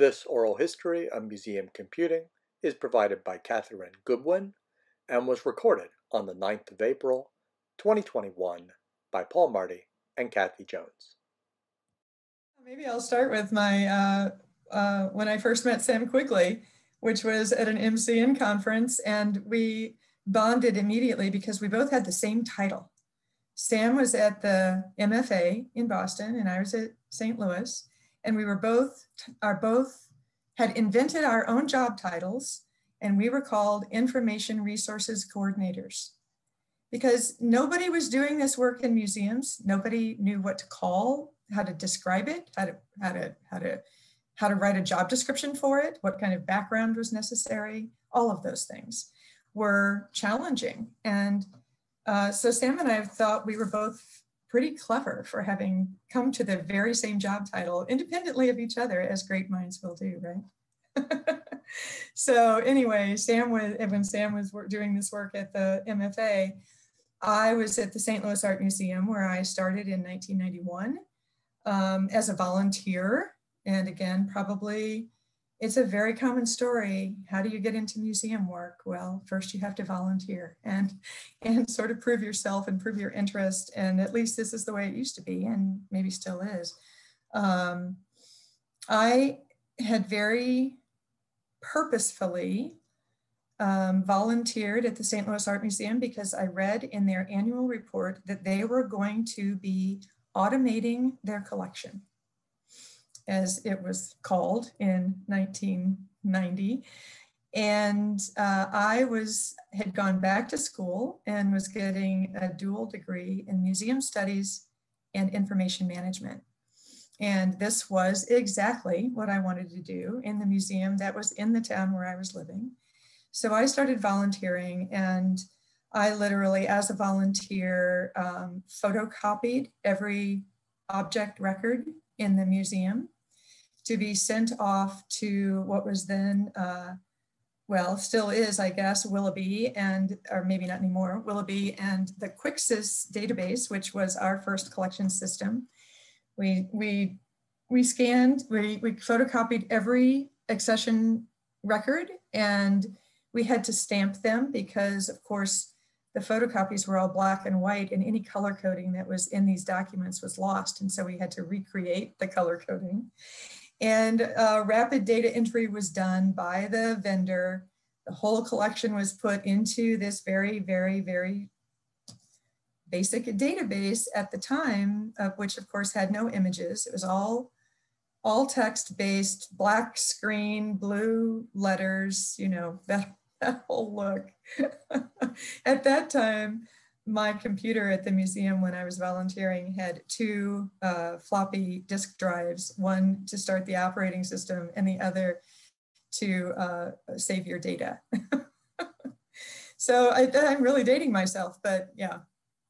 This oral history of museum computing is provided by Cathryn Goodwin and was recorded on the 9th of April, 2021 by Paul Marty and Kathy Jones. Maybe I'll start with my, uh, uh, when I first met Sam Quigley, which was at an MCN conference, and we bonded immediately because we both had the same title. Sam was at the MFA in Boston, and I was at St. Louis, and we were both are both had invented our own job titles, and we were called information resources coordinators because nobody was doing this work in museums. Nobody knew what to call, how to describe it, how to how to how to how to write a job description for it, what kind of background was necessary. All of those things were challenging, and uh, so Sam and I thought we were both pretty clever for having come to the very same job title independently of each other, as great minds will do, right? so anyway, Sam was when Sam was doing this work at the MFA, I was at the St. Louis Art Museum where I started in 1991 um, as a volunteer. And again, probably it's a very common story. How do you get into museum work? Well, first you have to volunteer and and sort of prove yourself and prove your interest. And at least this is the way it used to be, and maybe still is. Um, I had very purposefully um, volunteered at the St. Louis Art Museum because I read in their annual report that they were going to be automating their collection, as it was called in 1990. And uh, I was had gone back to school and was getting a dual degree in museum studies and information management. And this was exactly what I wanted to do in the museum that was in the town where I was living. So I started volunteering and I literally, as a volunteer, um, photocopied every object record in the museum to be sent off to what was then, uh, well, still is, I guess, Willoughby and, or maybe not anymore, Willoughby and the Qwixsys database, which was our first collection system. We, we, we scanned, we, we photocopied every accession record and we had to stamp them because, of course, the photocopies were all black and white and any color coding that was in these documents was lost. And so we had to recreate the color coding. And uh, rapid data entry was done by the vendor. The whole collection was put into this very, very, very basic database at the time, of which of course had no images. It was all all text based, black screen, blue letters, you know, that that whole look. at that time, my computer at the museum when I was volunteering had two uh, floppy disk drives, one to start the operating system and the other to uh, save your data. so I, I'm really dating myself, but yeah,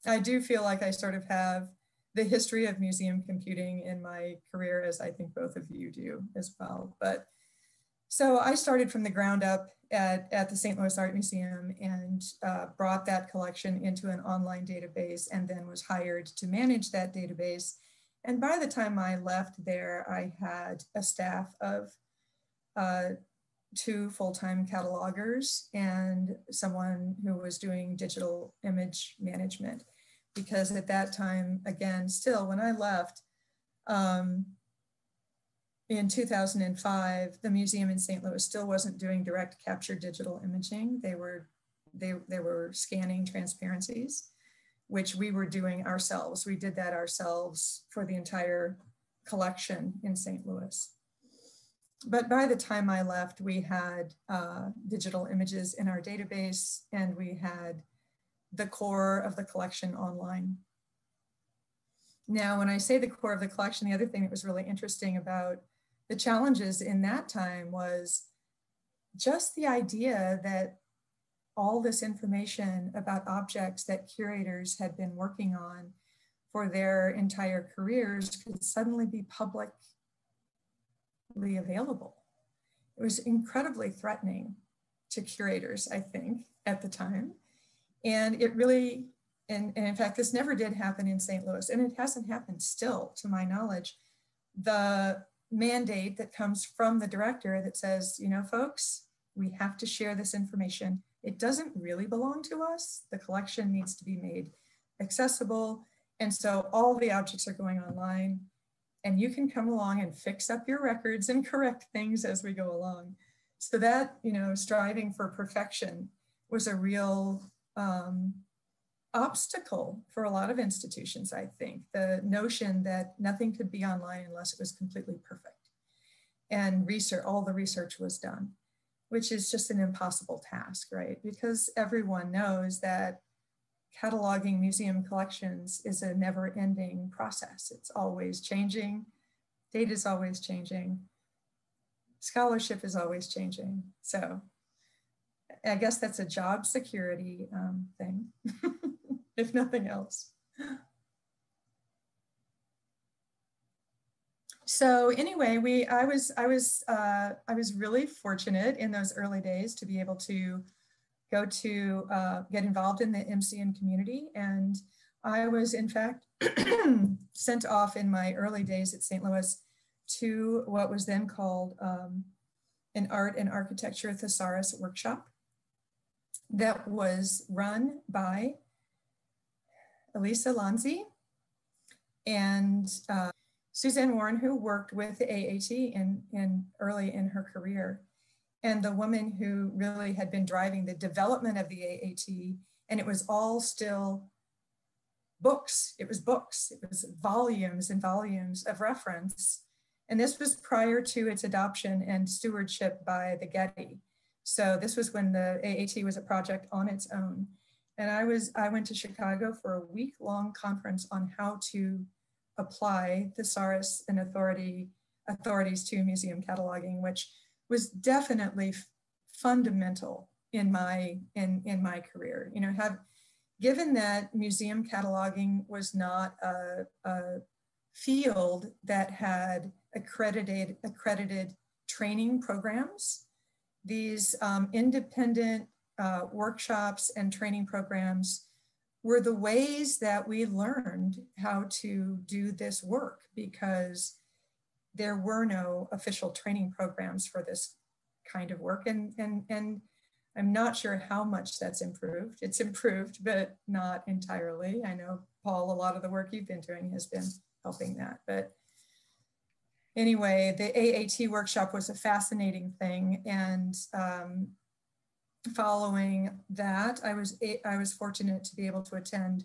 I do feel like I sort of have the history of museum computing in my career as I think both of you do as well. But so I started from the ground up at, at the St. Louis Art Museum and uh, brought that collection into an online database and then was hired to manage that database. And by the time I left there, I had a staff of uh, two full-time catalogers and someone who was doing digital image management. Because at that time, again, still when I left, um, in 2005, the museum in St. Louis still wasn't doing direct capture digital imaging. They were, they, they were scanning transparencies, which we were doing ourselves. We did that ourselves for the entire collection in St. Louis. But by the time I left, we had uh, digital images in our database and we had the core of the collection online. Now, when I say the core of the collection, the other thing that was really interesting about the challenges in that time was just the idea that all this information about objects that curators had been working on for their entire careers could suddenly be publicly available. It was incredibly threatening to curators, I think, at the time. And it really, and, and in fact, this never did happen in St. Louis, and it hasn't happened still, to my knowledge. The mandate that comes from the director that says, you know, folks, we have to share this information. It doesn't really belong to us. The collection needs to be made accessible. And so all the objects are going online and you can come along and fix up your records and correct things as we go along. So that, you know, striving for perfection was a real um, obstacle for a lot of institutions, I think. The notion that nothing could be online unless it was completely perfect. And research, all the research was done, which is just an impossible task, right? Because everyone knows that cataloging museum collections is a never ending process. It's always changing, data is always changing, scholarship is always changing. So I guess that's a job security um, thing, if nothing else. So anyway, we I was I was uh, I was really fortunate in those early days to be able to go to uh, get involved in the MCN community. And I was, in fact, sent off in my early days at St. Louis to what was then called um, an art and architecture thesaurus workshop that was run by Elisa Lanzi and uh, Suzanne Warren, who worked with the AAT in, in early in her career and the woman who really had been driving the development of the AAT. And it was all still books. It was books. It was volumes and volumes of reference. And this was prior to its adoption and stewardship by the Getty. So this was when the AAT was a project on its own. And I was I went to Chicago for a week long conference on how to apply thesaurus and authority authorities to museum cataloging, which was definitely fundamental in my in in my career. You know have given that museum cataloging was not a, a field that had accredited accredited training programs these um, independent uh, workshops and training programs were the ways that we learned how to do this work because there were no official training programs for this kind of work. And, and, and I'm not sure how much that's improved. It's improved, but not entirely. I know, Paul, a lot of the work you've been doing has been helping that. But anyway, the AAT workshop was a fascinating thing. And um, following that, I was, I was fortunate to be able to attend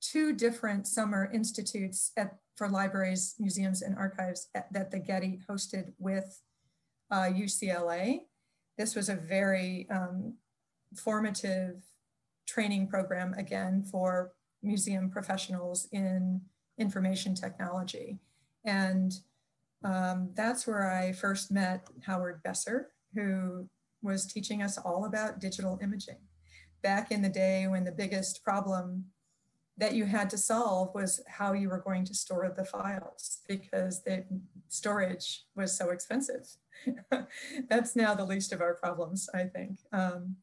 two different summer institutes at for libraries, museums, and archives that the Getty hosted with uh, UCLA. This was a very um, formative training program, again, for museum professionals in information technology. And um, that's where I first met Howard Besser, who was teaching us all about digital imaging. Back in the day when the biggest problem that you had to solve was how you were going to store the files because the storage was so expensive. That's now the least of our problems, I think. Um,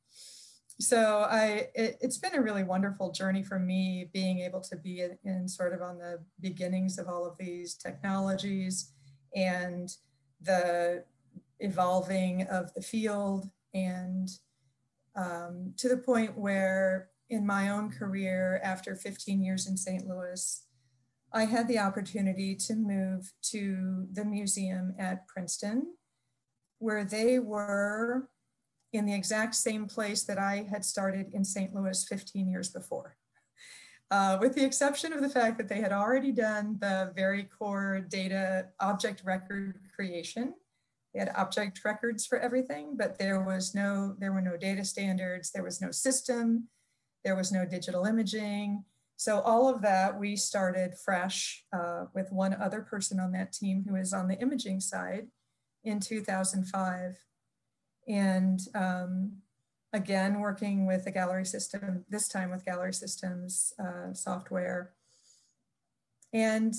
so I, it, has been a really wonderful journey for me being able to be in, in sort of on the beginnings of all of these technologies and the evolving of the field and um, to the point where in my own career after 15 years in St. Louis, I had the opportunity to move to the museum at Princeton, where they were in the exact same place that I had started in St. Louis 15 years before. Uh, with the exception of the fact that they had already done the very core data object record creation. They had object records for everything, but there was no, there were no data standards, there was no system, there was no digital imaging. So all of that, we started fresh uh, with one other person on that team who is on the imaging side in 2005. And um, again, working with the gallery system, this time with gallery systems uh, software. And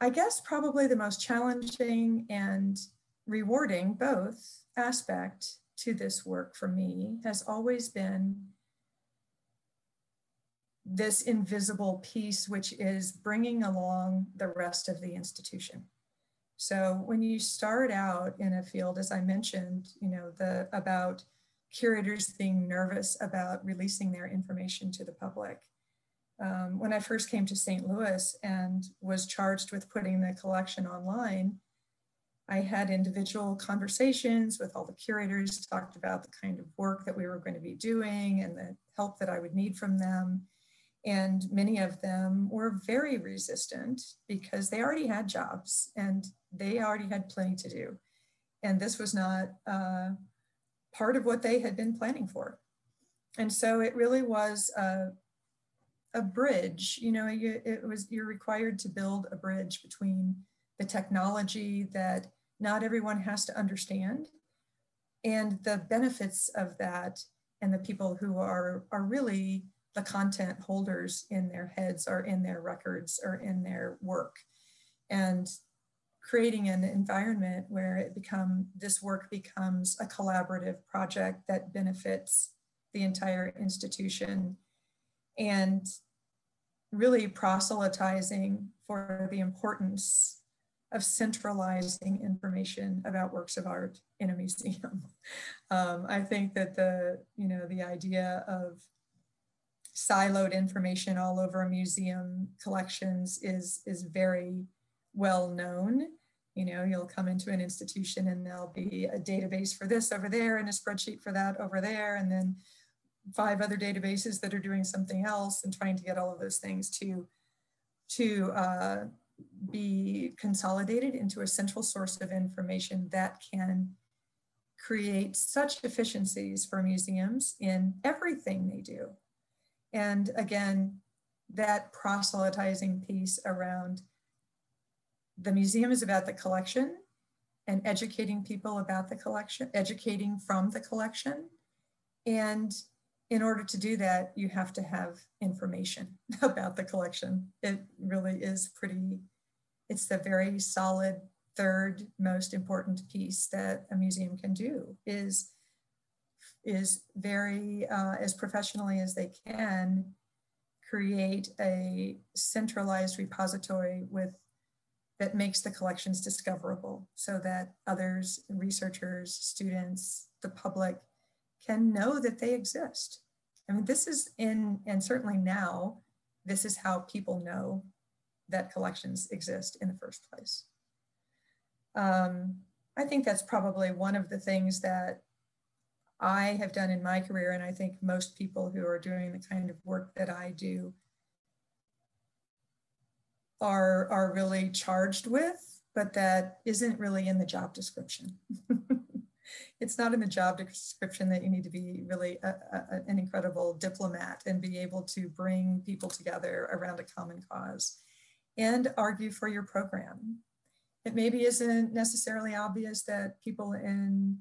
I guess probably the most challenging and rewarding both aspect to this work for me has always been this invisible piece, which is bringing along the rest of the institution. So when you start out in a field, as I mentioned, you know, the about curators being nervous about releasing their information to the public. Um, when I first came to St. Louis and was charged with putting the collection online, I had individual conversations with all the curators, talked about the kind of work that we were going to be doing and the help that I would need from them. And many of them were very resistant because they already had jobs and they already had plenty to do. And this was not uh, part of what they had been planning for. And so it really was a, a bridge, you know, you, it was, you're required to build a bridge between the technology that not everyone has to understand and the benefits of that and the people who are, are really the content holders in their heads or in their records or in their work. And creating an environment where it become this work becomes a collaborative project that benefits the entire institution and really proselytizing for the importance of centralizing information about works of art in a museum. Um, I think that the, you know, the idea of siloed information all over a museum collections is, is very well known. You know, you'll come into an institution and there'll be a database for this over there and a spreadsheet for that over there, and then five other databases that are doing something else and trying to get all of those things to, to uh, be consolidated into a central source of information that can create such efficiencies for museums in everything they do. And again, that proselytizing piece around the museum is about the collection and educating people about the collection, educating from the collection. And in order to do that, you have to have information about the collection. It really is pretty, it's the very solid third most important piece that a museum can do is, is very, uh, as professionally as they can, create a centralized repository with that makes the collections discoverable so that others, researchers, students, the public can know that they exist. I mean, this is in, and certainly now, this is how people know that collections exist in the first place. Um, I think that's probably one of the things that I have done in my career, and I think most people who are doing the kind of work that I do are, are really charged with, but that isn't really in the job description. it's not in the job description that you need to be really a, a, an incredible diplomat and be able to bring people together around a common cause and argue for your program. It maybe isn't necessarily obvious that people in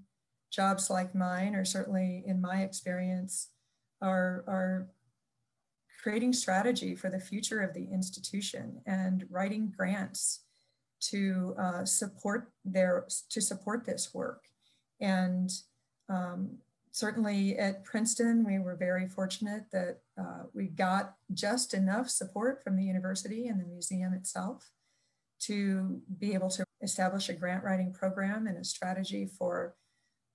jobs like mine, or certainly in my experience, are, are creating strategy for the future of the institution and writing grants to uh, support their to support this work and um, certainly at princeton we were very fortunate that uh, we got just enough support from the university and the museum itself to be able to establish a grant writing program and a strategy for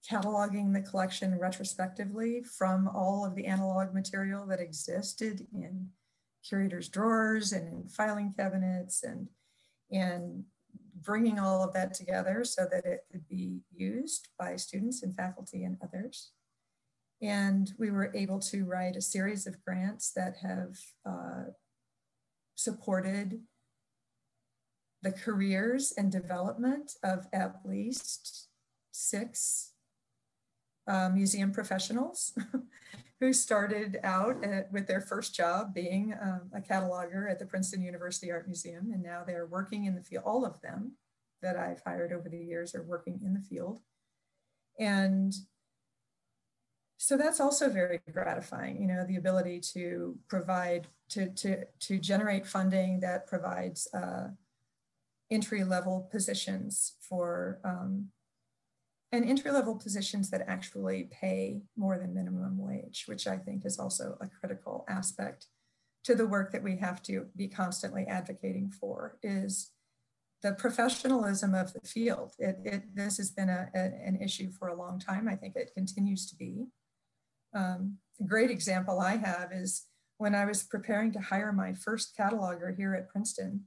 cataloging the collection retrospectively from all of the analog material that existed in curators' drawers and in filing cabinets and, and bringing all of that together so that it could be used by students and faculty and others. And we were able to write a series of grants that have uh, supported the careers and development of at least six uh, museum professionals who started out at, with their first job being um, a cataloger at the Princeton University Art Museum, and now they're working in the field. All of them that I've hired over the years are working in the field. And so that's also very gratifying, you know, the ability to provide, to, to, to generate funding that provides uh, entry level positions for um, and entry level positions that actually pay more than minimum wage, which I think is also a critical aspect to the work that we have to be constantly advocating for is the professionalism of the field. It, it, this has been a, a, an issue for a long time. I think it continues to be. Um, a great example I have is when I was preparing to hire my first cataloger here at Princeton,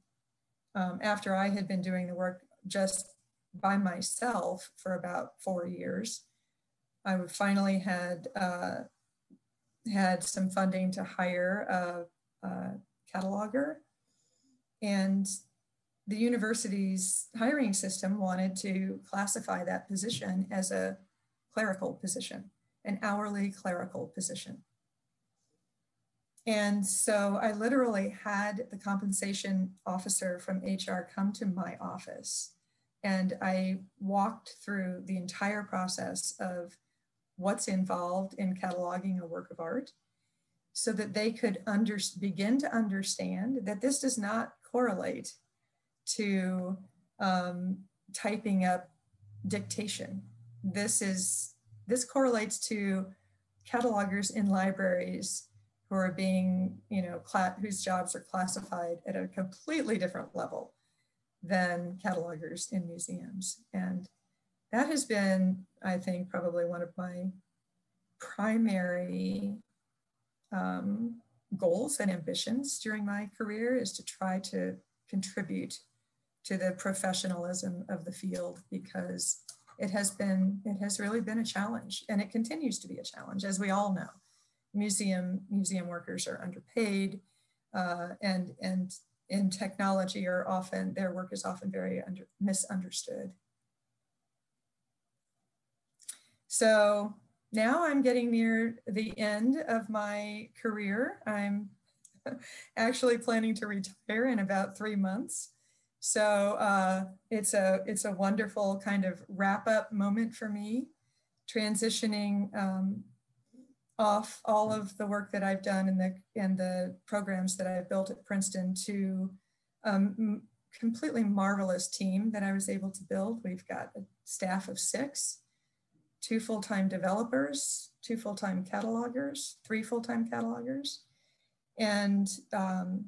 um, after I had been doing the work just by myself for about four years, I finally had uh, had some funding to hire a, a cataloger, and the university's hiring system wanted to classify that position as a clerical position, an hourly clerical position. And so I literally had the compensation officer from HR come to my office and I walked through the entire process of what's involved in cataloging a work of art so that they could under, begin to understand that this does not correlate to um, typing up dictation. This is this correlates to catalogers in libraries who are being, you know, whose jobs are classified at a completely different level than catalogers in museums. And that has been, I think, probably one of my primary um, goals and ambitions during my career is to try to contribute to the professionalism of the field because it has been it has really been a challenge and it continues to be a challenge as we all know museum museum workers are underpaid uh, and and in technology are often their work is often very under, misunderstood. So now i'm getting near the end of my career. I'm actually planning to retire in about three months. So uh, it's a it's a wonderful kind of wrap up moment for me, transitioning um, off all of the work that I've done and the and the programs that I've built at Princeton to um, completely marvelous team that I was able to build. We've got a staff of six, two full-time developers, two full-time catalogers, three full-time catalogers, and um,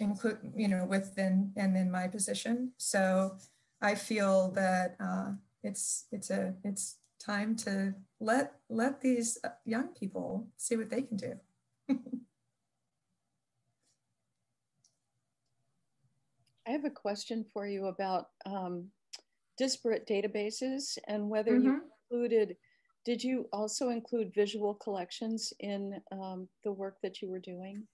include, you know, within and in my position. So I feel that uh, it's it's a it's time to let let these uh, young people see what they can do. I have a question for you about um, disparate databases and whether mm -hmm. you mm-hmm. included, did you also include visual collections in um, the work that you were doing?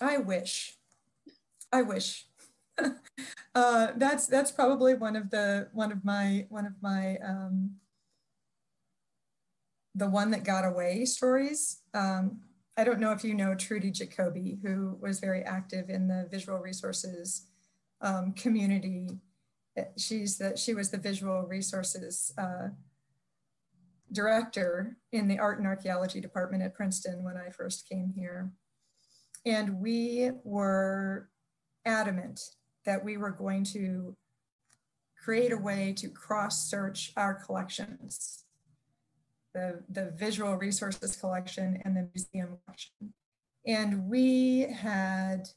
I wish. I wish. uh, that's that's probably one of the one of my one of my um, the one that got away stories. Um, I don't know if you know Trudy Jacoby, who was very active in the visual resources um, community. She's the she was the visual resources uh, director in the art and archaeology department at Princeton when I first came here. And we were adamant that we were going to create a way to cross search our collections the, the visual resources collection and the museum collection. And we had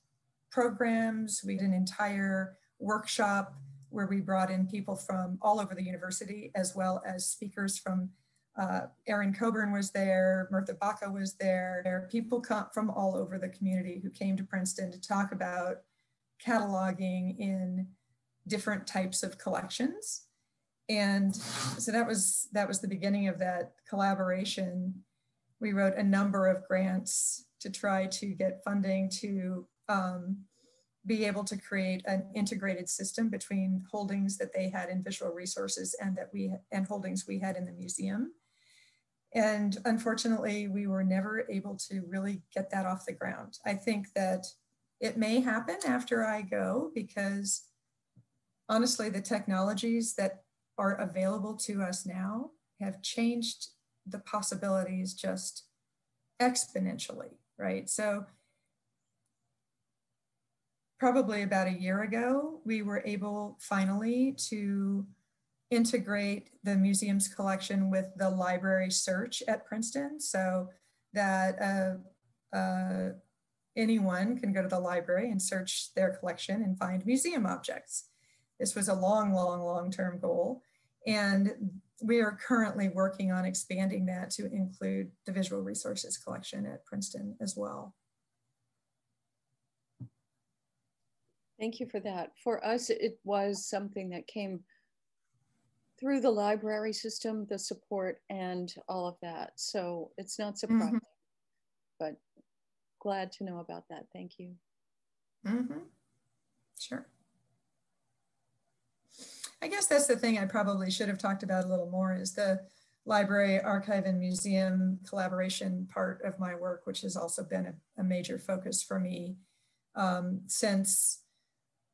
programs, we had an entire workshop where we brought in people from all over the university, as well as speakers from uh, Aaron Coburn was there, Murtha Baca was there. There are people come from all over the community who came to Princeton to talk about cataloging in different types of collections. And so that was that was the beginning of that collaboration. We wrote a number of grants to try to get funding to um, be able to create an integrated system between holdings that they had in visual resources and that we and holdings we had in the museum and unfortunately, we were never able to really get that off the ground. I think that it may happen after I go because honestly, the technologies that are available to us now have changed the possibilities just exponentially, right? So, probably about a year ago, we were able finally to integrate the museum's collection with the library search at Princeton so that uh, uh, anyone can go to the library and search their collection and find museum objects. This was a long, long, long-term goal. And we are currently working on expanding that to include the visual resources collection at Princeton as well. Thank you for that. For us, it was something that came through the library system, the support and all of that. So it's not mm-hmm. surprising, mm -hmm. but glad to know about that. Thank you. Mm -hmm. Sure. I guess that's the thing I probably should have talked about a little more is the library, archive, and museum collaboration part of my work, which has also been a, a major focus for me um, since,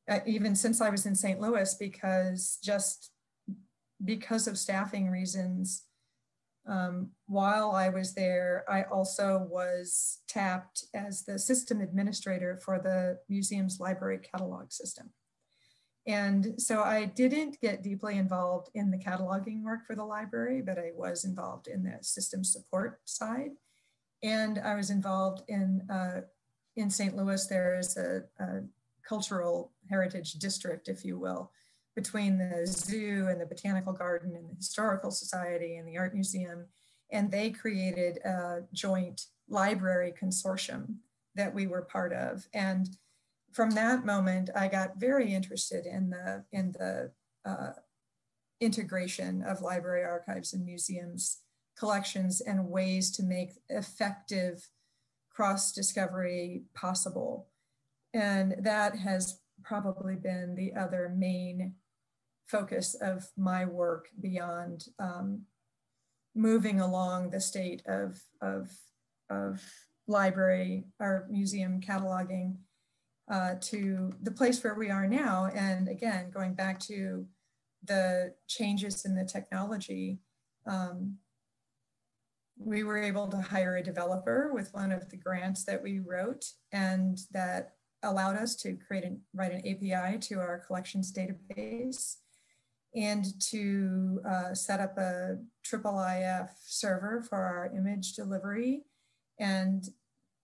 uh, even since I was in St. Louis, because just because of staffing reasons, um, while I was there, I also was tapped as the system administrator for the museum's library catalog system. And so I didn't get deeply involved in the cataloging work for the library, but I was involved in the system support side. And I was involved in, uh, in St. Louis, there is a, a cultural heritage district, if you will, between the zoo and the botanical garden and the historical society and the art museum. And they created a joint library consortium that we were part of. And from that moment, I got very interested in the in the uh, integration of library archives and museums collections and ways to make effective cross discovery possible. And that has probably been the other main focus of my work beyond um, moving along the state of, of, of library or museum cataloging uh, to the place where we are now. And again, going back to the changes in the technology, um, we were able to hire a developer with one of the grants that we wrote and that allowed us to create and write an API to our collections database and to uh, set up a triple IF server for our image delivery. And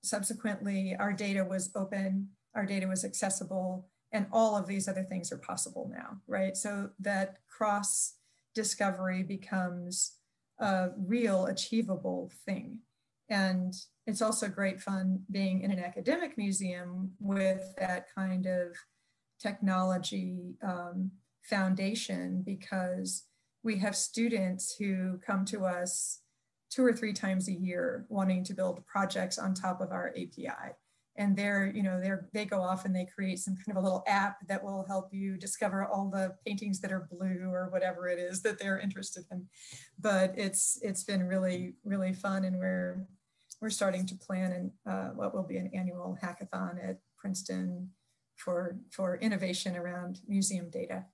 subsequently, our data was open our data was accessible, and all of these other things are possible now, right? So that cross discovery becomes a real achievable thing. And it's also great fun being in an academic museum with that kind of technology um, foundation because we have students who come to us two or three times a year wanting to build projects on top of our API and they're you know they're they go off and they create some kind of a little app that will help you discover all the paintings that are blue or whatever it is that they're interested in. But it's it's been really really fun and we're we're starting to plan and uh, what will be an annual hackathon at princeton for for innovation around museum data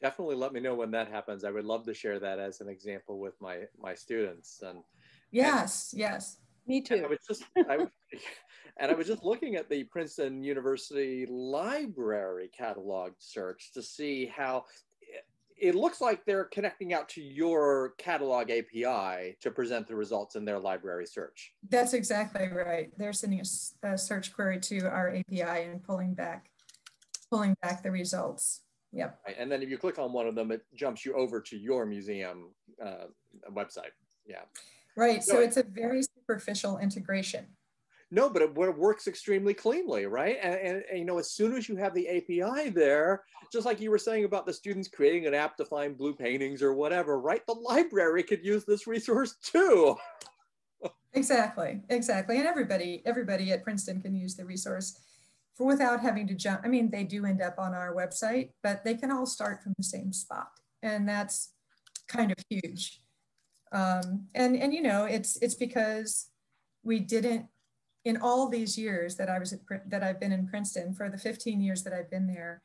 definitely let me know when that happens i would love to share that as an example with my my students and Yes, and, yes. Me too. I was just, I, and I was just looking at the Princeton University Library catalog search to see how eh, it looks like they're connecting out to your catalog API to present the results in their library search. That's exactly right. They're sending a, a, search query to our API and pulling back, pulling back the results. Yep. Right. And then if you click on one of them, it jumps you over to your museum uh, website. Yeah. Right. So it's a very superficial integration. No, but it, it works extremely cleanly, right? And, and, and, you know, as soon as you have the API there, just like you were saying about the students creating an app to find blue paintings or whatever, right? The library could use this resource too. exactly, exactly. And everybody, everybody at Princeton can use the resource for without having to jump. I mean, they do end up on our website, but they can all start from the same spot. And that's kind of huge. Um, and and you know it's it's because we didn't in all these years that I was at, that I've been in Princeton for the 15 years that I've been there,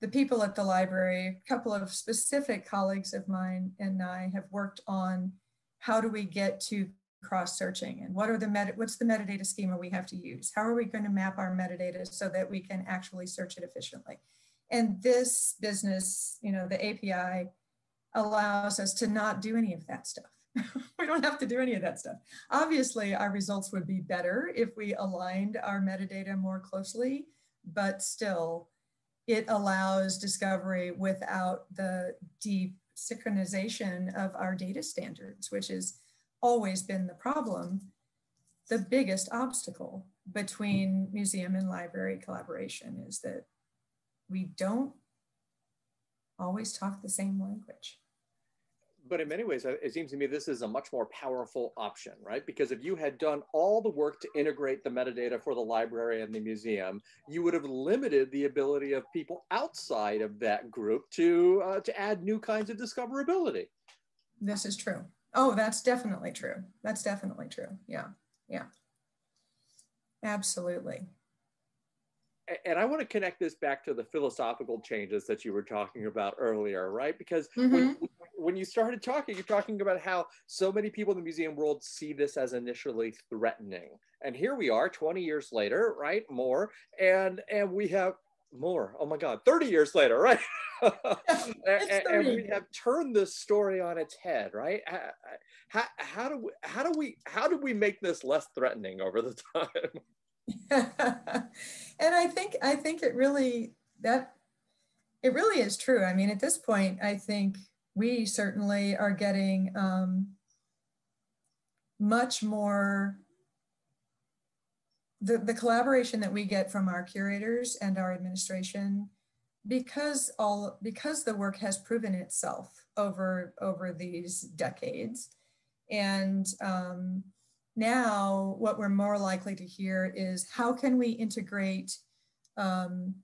the people at the library, a couple of specific colleagues of mine and I have worked on how do we get to cross searching and what are the meta, what's the metadata schema we have to use? How are we going to map our metadata so that we can actually search it efficiently? And this business, you know, the API allows us to not do any of that stuff. we don't have to do any of that stuff. Obviously, our results would be better if we aligned our metadata more closely, but still, it allows discovery without the deep synchronization of our data standards, which has always been the problem, the biggest obstacle between museum and library collaboration is that we don't always talk the same language but in many ways, uh, it seems to me this is a much more powerful option, right? Because if you had done all the work to integrate the metadata for the library and the museum, you would have limited the ability of people outside of that group to uh, to add new kinds of discoverability. This is true. Oh, that's definitely true. That's definitely true. Yeah, yeah, absolutely and I want to connect this back to the philosophical changes that you were talking about earlier, right? Because mm-hmm. when, when you started talking, you're talking about how so many people in the museum world see this as initially threatening. And here we are 20 years later, right? More. And and we have more. Oh my God, 30 years later, right? and, and, we have turned this story on its head, right? How, how, do we how do we how do we make this less threatening over the time? and I think I think it really that it really is true. I mean, at this point, I think we certainly are getting um, much more the, the collaboration that we get from our curators and our administration because all because the work has proven itself over over these decades. And um, now what we're more likely to hear is how can we integrate um,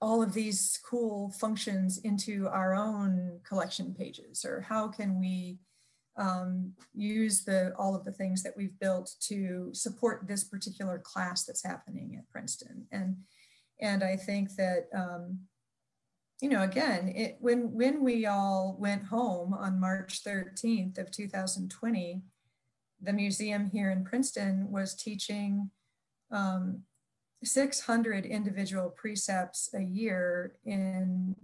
all of these cool functions into our own collection pages? Or how can we um, use the all of the things that we've built to support this particular class that's happening at Princeton and and I think that um, you know again it, when when we all went home on March 13th of 2020 the museum here in Princeton was teaching um, 600 individual precepts a year in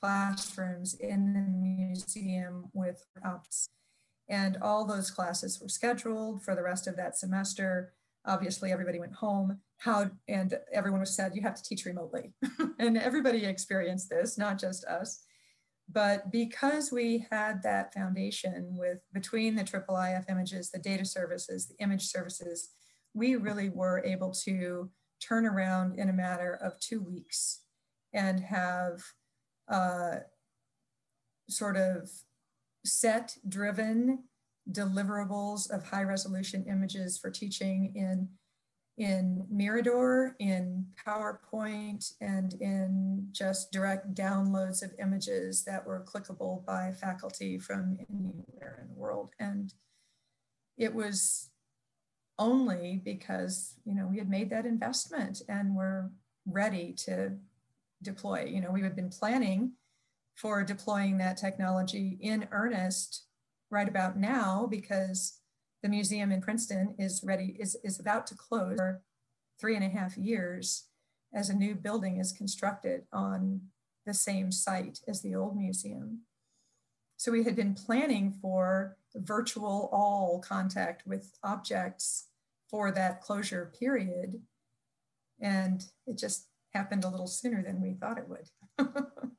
classrooms in the museum with ops. And all those classes were scheduled for the rest of that semester. Obviously, everybody went home. How and everyone was said you have to teach remotely, and everybody experienced this, not just us. But because we had that foundation with between the triple IF images, the data services, the image services, we really were able to turn around in a matter of two weeks and have uh, sort of set driven deliverables of high resolution images for teaching in in Mirador, in PowerPoint, and in just direct downloads of images that were clickable by faculty from anywhere in the world. And it was only because, you know, we had made that investment and were ready to deploy. You know, we had been planning for deploying that technology in earnest right about now because the museum in Princeton is ready, is, is about to close for three and a half years as a new building is constructed on the same site as the old museum. So we had been planning for virtual all contact with objects for that closure period. And it just happened a little sooner than we thought it would.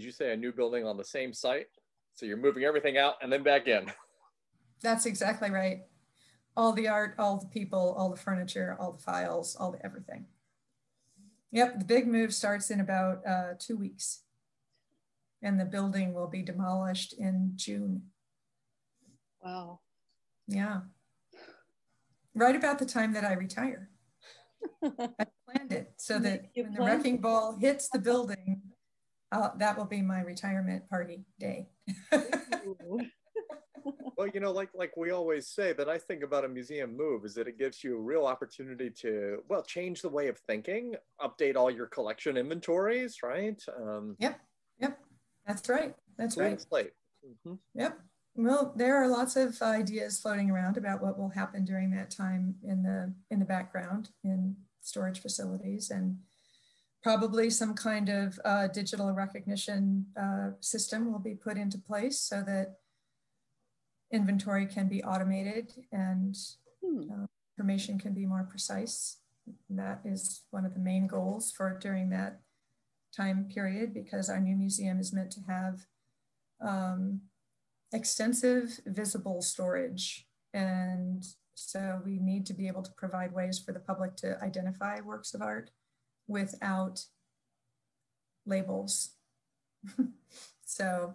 Did you say a new building on the same site? So you're moving everything out and then back in. That's exactly right. All the art, all the people, all the furniture, all the files, all the everything. Yep, the big move starts in about uh, two weeks. And the building will be demolished in June. Wow. Yeah. Right about the time that I retire. I planned it so that you when the wrecking ball hits the building, uh, that will be my retirement party day. well, you know, like like we always say, the I think about a museum move is that it gives you a real opportunity to well change the way of thinking, update all your collection inventories, right? Um, yep, yep, that's right. That's right. Slate. Mm-hmm. Yep. Well, there are lots of ideas floating around about what will happen during that time in the in the background in storage facilities and probably some kind of uh, digital recognition uh, system will be put into place so that inventory can be automated and hmm. uh, information can be more precise. That is one of the main goals for during that time period because our new museum is meant to have um, extensive visible storage. And so we need to be able to provide ways for the public to identify works of art without labels. so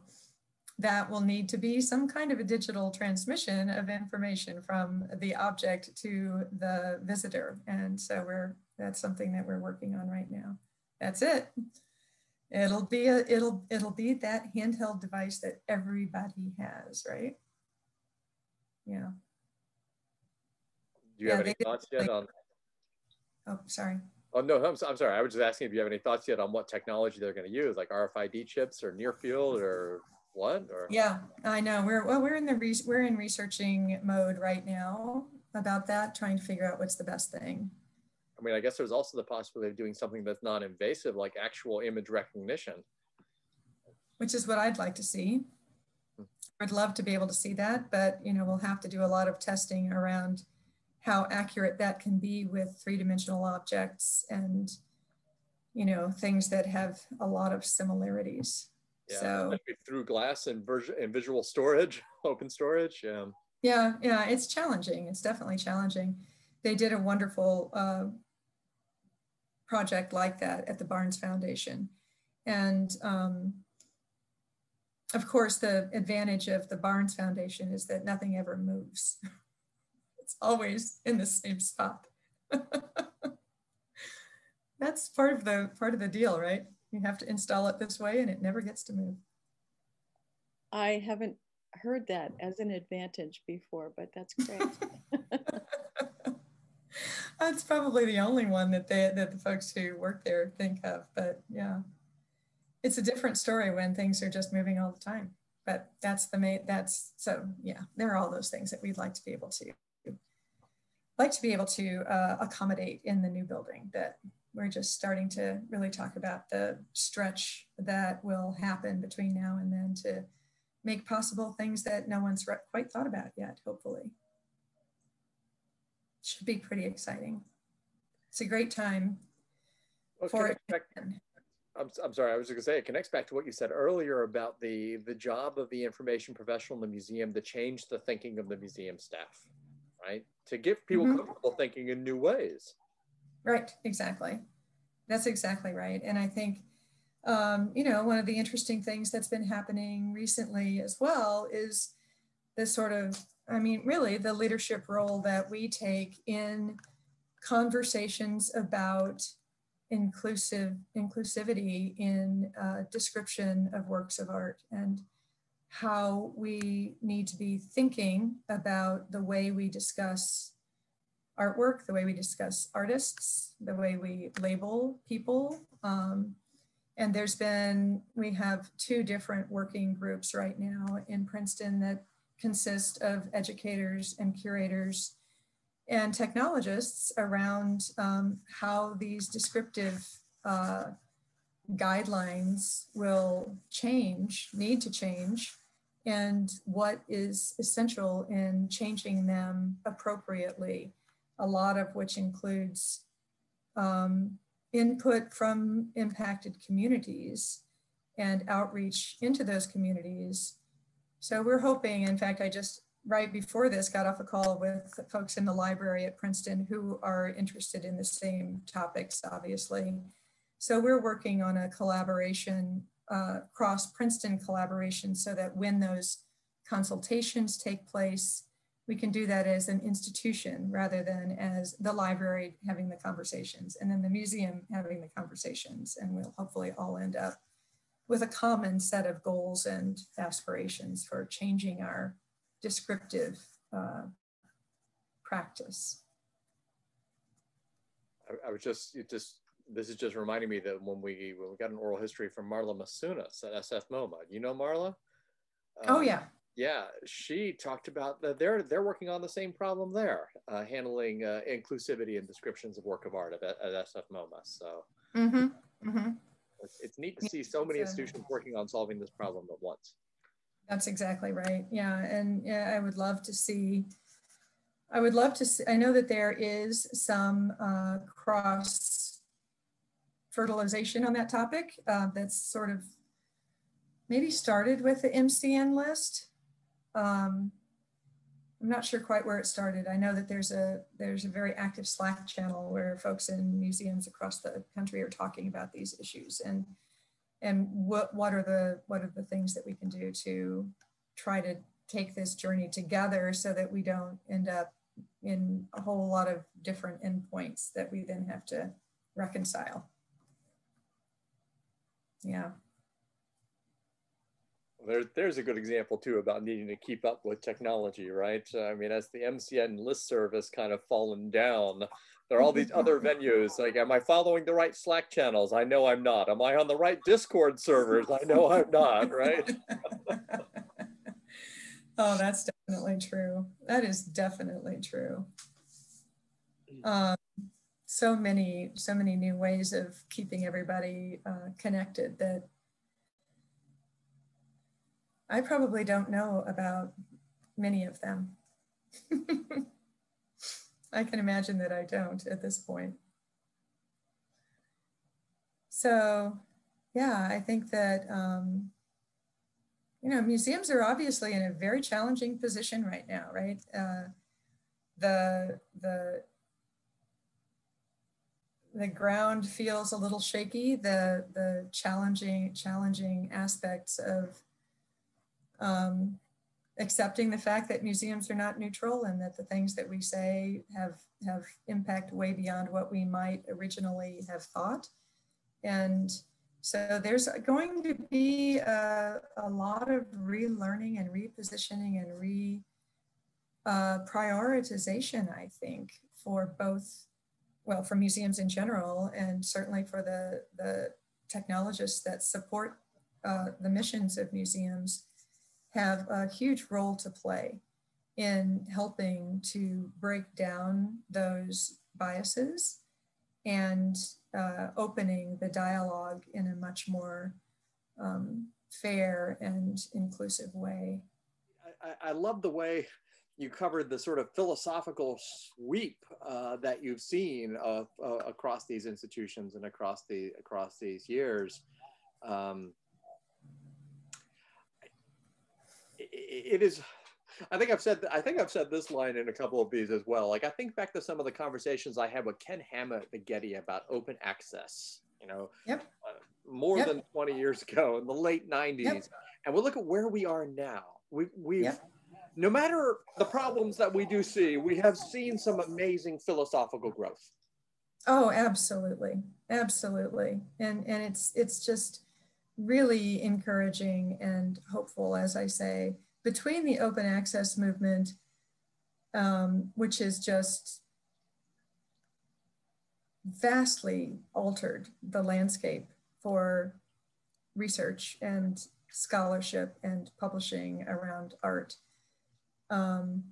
that will need to be some kind of a digital transmission of information from the object to the visitor. And so we're that's something that we're working on right now. That's it. It'll be a it'll it'll be that handheld device that everybody has, right? Yeah. Do you yeah, have any thoughts yet like, on? Oh, sorry. Oh no, I'm, I'm sorry. I was just asking if you have any thoughts yet on what technology they're going to use, like RFID chips or near field or what? Or yeah, I know. We're well, we're in the re- we're in researching mode right now about that, trying to figure out what's the best thing. I mean, I guess there's also the possibility of doing something that's non-invasive, like actual image recognition. Which is what I'd like to see. Hmm. I'd love to be able to see that, but you know, we'll have to do a lot of testing around how accurate that can be with three-dimensional objects and you know things that have a lot of similarities. Yeah, so through glass and, and visual storage, open storage. Yeah. Yeah, yeah, it's challenging. It's definitely challenging. They did a wonderful uh, project like that at the Barnes Foundation. And um, of course, the advantage of the Barnes Foundation is that nothing ever moves. it's always in the same spot. That's part of the part of the deal, right? You have to install it this way and it never gets to move. I haven't heard that as an advantage before, but that's great. that's probably the only one that they that the folks who work there think of. But yeah, it's a different story when things are just moving all the time. But that's the main. That's so yeah. There are all those things that we'd like to be able to like to be able to uh, accommodate in the new building. That we're just starting to really talk about the stretch that will happen between now and then to make possible things that no one's quite thought about yet. Hopefully should be pretty exciting. It's a great time well, for it. Back, I'm, I'm sorry, I was going to say it connects back to what you said earlier about the, the job of the information professional in the museum to change the thinking of the museum staff, right? To give people mm-hmm. comfortable thinking in new ways. Right, exactly. That's exactly right. And I think, um, you know, one of the interesting things that's been happening recently as well is this sort of I mean, really, the leadership role that we take in conversations about inclusive inclusivity in uh, description of works of art and how we need to be thinking about the way we discuss artwork, the way we discuss artists, the way we label people. Um, and there's been, we have two different working groups right now in Princeton that consist of educators and curators and technologists around um, how these descriptive uh, guidelines will change, need to change, and what is essential in changing them appropriately, a lot of which includes um, input from impacted communities and outreach into those communities so we're hoping, in fact, I just right before this got off a call with folks in the library at Princeton who are interested in the same topics, obviously. So we're working on a collaboration, uh, cross Princeton collaboration, so that when those consultations take place, we can do that as an institution rather than as the library having the conversations and then the museum having the conversations. And we'll hopefully all end up with a common set of goals and aspirations for changing our descriptive uh, practice. I, I, was just, just, this is just reminding me that when we when we got an oral history from Marla Misunas at SF MoMA, you know Marla? oh yeah. Yeah, she talked about that they're they're working on the same problem there, uh, handling uh, inclusivity and descriptions of work of art at, at SF MoMA. So Mm-hmm. Mm-hmm. It's, it's neat to see so many institutions working on solving this problem at once. That's exactly right. Yeah, and yeah, I would love to see. I would love to see. I know that there is some uh, cross fertilization on that topic. Uh, that's sort of maybe started with the MCN list. Um, I'm not sure quite where it started. I know that there's a there's a very active Slack channel where folks in museums across the country are talking about these issues and and what what are the what are the things that we can do to try to take this journey together so that we don't end up in a whole lot of different endpoints that we then have to reconcile. Yeah. There, there's a good example too about needing to keep up with technology, right? I mean, as the MCN list service kind of fallen down, there are all these other venues. Like, am I following the right Slack channels? I know I'm not. Am I on the right Discord servers? I know I'm not, right? oh, that's definitely true. That is definitely true. Um, so many, so many new ways of keeping everybody uh, connected that I probably don't know about many of them. I can imagine that I don't at this point. So, yeah, I think that, um, you know, museums are obviously in a very challenging position right now, right? Uh, the, the, the ground feels a little shaky. The, the challenging, challenging aspects of um, accepting the fact that museums are not neutral and that the things that we say have have impact way beyond what we might originally have thought and so there's going to be a, a lot of relearning and repositioning and re uh, prioritization i think for both well for museums in general and certainly for the the technologists that support uh, the missions of museums have a huge role to play in helping to break down those biases and uh, opening the dialogue in a much more um, fair and inclusive way. I, I, love the way you covered the sort of philosophical sweep uh, that you've seen of, uh, across these institutions and across the across these years. Um, it is I think I've said I think I've said this line in a couple of these as well. Like I think back to some of the conversations I had with Ken Hamma at the Getty about open access. You know, yep. uh, more yep. than 20 years ago in the late 90s, yep. and we look at where we are now. We we've. No matter the problems that we do see, we have seen some amazing philosophical growth. Oh, absolutely, absolutely, and and it's it's just really encouraging and hopeful, as I say, between the open access movement, um, which is just vastly altered the landscape for research and scholarship and publishing around art. Um,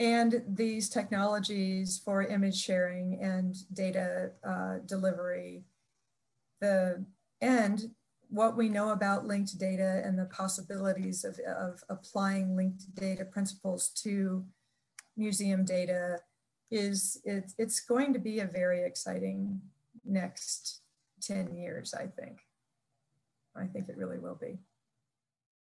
and these technologies for image sharing and data uh, delivery, the and what we know about linked data and the possibilities of, of applying linked data principles to museum data is it, it's going to be a very exciting next 10 years, I think. I think it really will be.